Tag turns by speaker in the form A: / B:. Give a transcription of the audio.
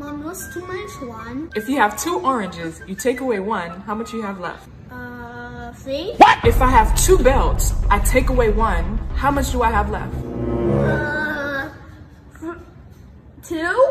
A: Mom, what's two minus one?
B: If you have two oranges, you take away one, how much you have left?
A: Uh, three?
B: If I have two belts, I take away one, how much do I have left?
A: Uh, f- two?